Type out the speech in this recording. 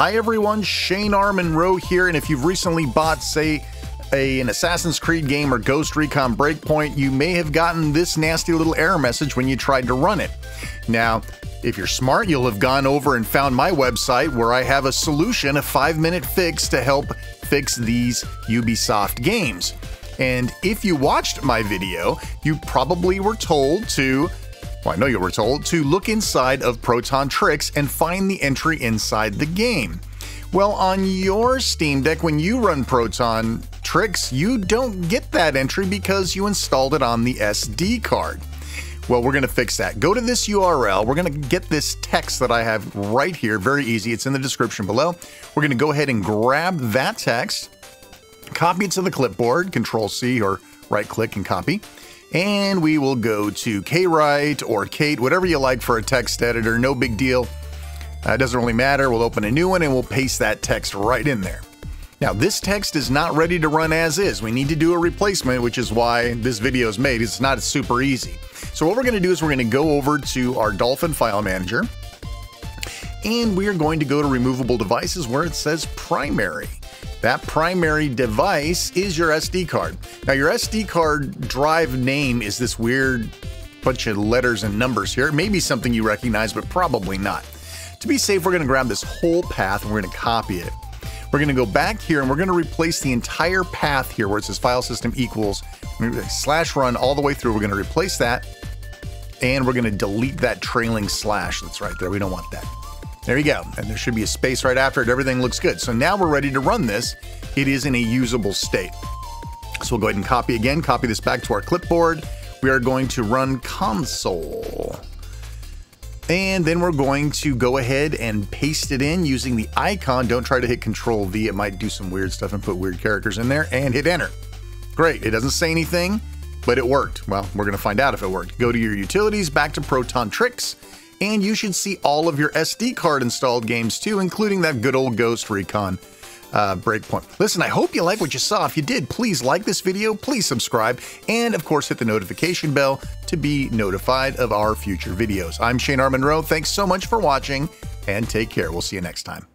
Hi everyone, Shane R. Monroe here, and if you've recently bought, say, a, an Assassin's Creed game or Ghost Recon Breakpoint, you may have gotten this nasty little error message when you tried to run it. Now, if you're smart, you'll have gone over and found my website where I have a solution, a five minute fix to help fix these Ubisoft games. And if you watched my video, you probably were told to, well, I know you were told, to look inside of ProtonTricks and find the entry inside the game. Well, on your Steam Deck, when you run Proton Tricks, you don't get that entry because you installed it on the SD card. Well, we're going to fix that. Go to this URL. We're going to get this text that I have right here. Very easy. It's in the description below. We're going to go ahead and grab that text copy it to the clipboard, Control C or right click and copy. And we will go to KWrite or Kate, whatever you like for a text editor, no big deal. Uh, it doesn't really matter. We'll open a new one and we'll paste that text right in there. Now, this text is not ready to run as is. We need to do a replacement, which is why this video is made. It's not super easy. So what we're going to do is we're going to go over to our Dolphin file manager and we're going to go to removable devices where it says primary. That primary device is your SD card. Now, your SD card drive name is this weird bunch of letters and numbers here. It may be something you recognize, but probably not. To be safe, we're going to grab this whole path and we're going to copy it. We're going to go back here and we're going to replace the entire path here where it says file system equals slash run all the way through. We're going to replace that and we're going to delete that trailing slash that's right there. We don't want that. There you go. And there should be a space right after it. Everything looks good. So now we're ready to run this. It is in a usable state. So we'll go ahead and copy again, copy this back to our clipboard. We are going to run console. And then we're going to go ahead and paste it in using the icon. Don't try to hit Control V. It might do some weird stuff and put weird characters in there and hit enter. Great. It doesn't say anything, but it worked. Well, we're going to find out if it worked. Go to your utilities, back to ProtonTricks, and you should see all of your SD card installed games too, including that good old Ghost Recon uh, Breakpoint. Listen, I hope you like what you saw. If you did, please like this video, please subscribe, and of course hit the notification bell to be notified of our future videos. I'm Shane R. Monroe. Thanks so much for watching, and take care. We'll see you next time.